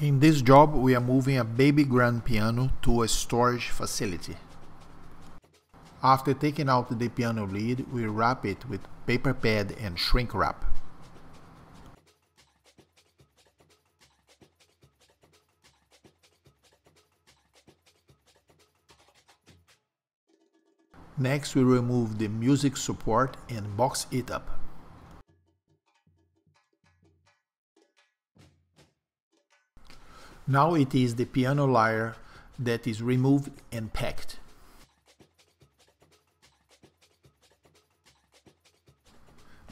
In this job, we are moving a baby grand piano to a storage facility. After taking out the piano lid, we wrap it with paper pad and shrink wrap. Next, we remove the music support and box it up. Now it is the piano lyre that is removed and packed.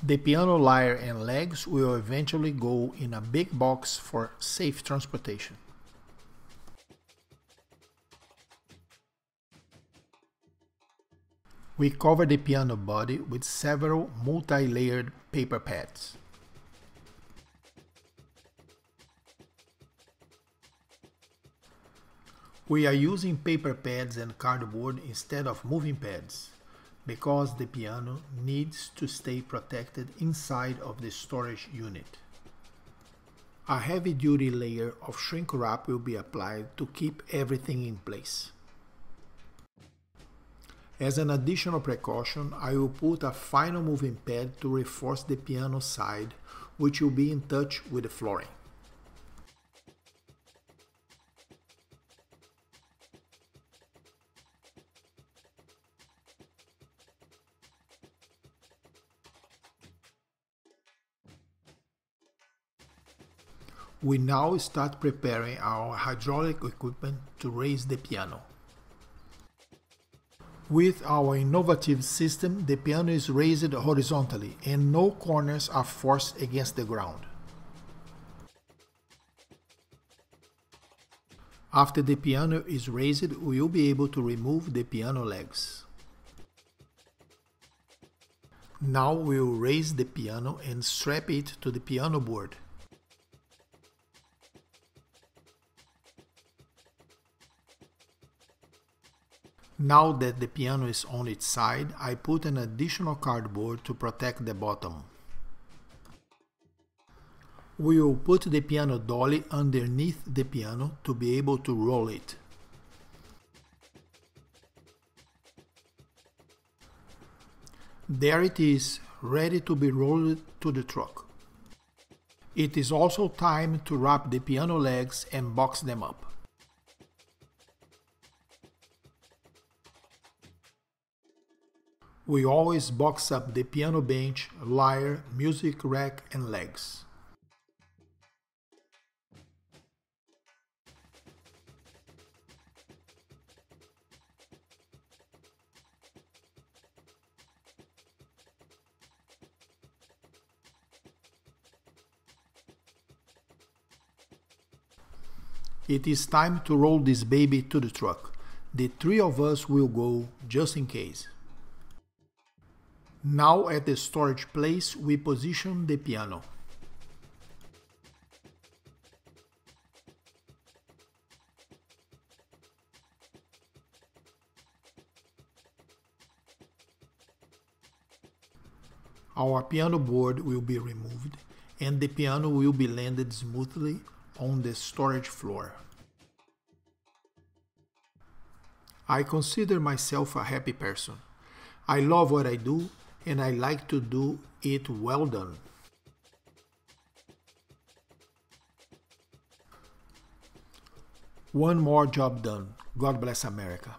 The piano lyre and legs will eventually go in a big box for safe transportation. We cover the piano body with several multi-layered paper pads. We are using paper pads and cardboard instead of moving pads because the piano needs to stay protected inside of the storage unit. A heavy-duty layer of shrink wrap will be applied to keep everything in place. As an additional precaution, I will put a final moving pad to reinforce the piano side, which will be in touch with the flooring. We now start preparing our hydraulic equipment to raise the piano. With our innovative system, the piano is raised horizontally and no corners are forced against the ground. After the piano is raised, we will be able to remove the piano legs. Now we will raise the piano and strap it to the piano board. Now that the piano is on its side, I put an additional cardboard to protect the bottom. We will put the piano dolly underneath the piano to be able to roll it. There it is, ready to be rolled to the truck. It is also time to wrap the piano legs and box them up. We always box up the piano bench, lyre, music rack and legs. It is time to roll this baby to the truck. The three of us will go just in case. Now at the storage place we position the piano. Our piano board will be removed and the piano will be landed smoothly on the storage floor. I consider myself a happy person. I love what I do and I like to do it well done. One more job done. God bless America.